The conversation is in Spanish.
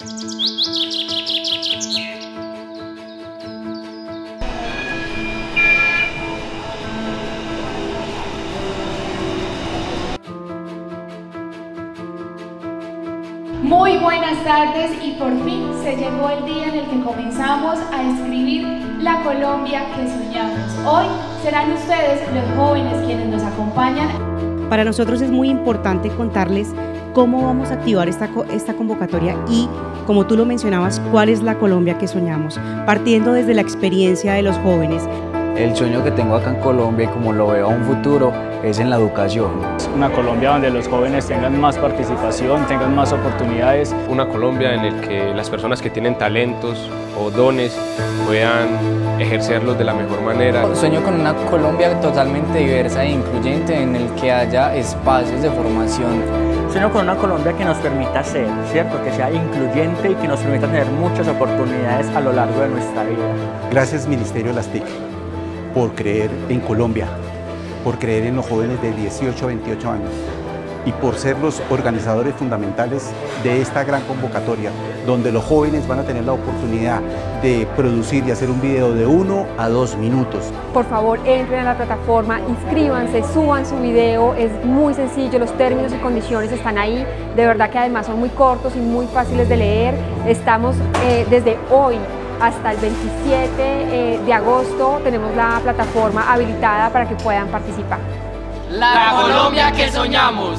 Muy buenas tardes y por fin se llegó el día en el que comenzamos a escribir la Colombia que soñamos. Hoy serán ustedes los jóvenes quienes nos acompañan. Para nosotros es muy importante contarles cómo vamos a activar esta, esta convocatoria y, como tú lo mencionabas, cuál es la Colombia que soñamos, partiendo desde la experiencia de los jóvenes. El sueño que tengo acá en Colombia y como lo veo a un futuro es en la educación. Una Colombia donde los jóvenes tengan más participación, tengan más oportunidades. Una Colombia en la que las personas que tienen talentos o dones puedan ejercerlos de la mejor manera. Sueño con una Colombia totalmente diversa e incluyente en el que haya espacios de formación. Sueño con una Colombia que nos permita ser, ¿cierto? Que sea incluyente y que nos permita tener muchas oportunidades a lo largo de nuestra vida. Gracias Ministerio de las TIC por creer en Colombia, por creer en los jóvenes de 18 a 28 años y por ser los organizadores fundamentales de esta gran convocatoria, donde los jóvenes van a tener la oportunidad de producir y hacer un video de uno a dos minutos. Por favor, entren a la plataforma, inscríbanse, suban su video, es muy sencillo, los términos y condiciones están ahí, de verdad que además son muy cortos y muy fáciles de leer. Estamos eh, desde hoy hasta el 27 eh, de agosto tenemos la plataforma habilitada para que puedan participar. La Colombia que soñamos.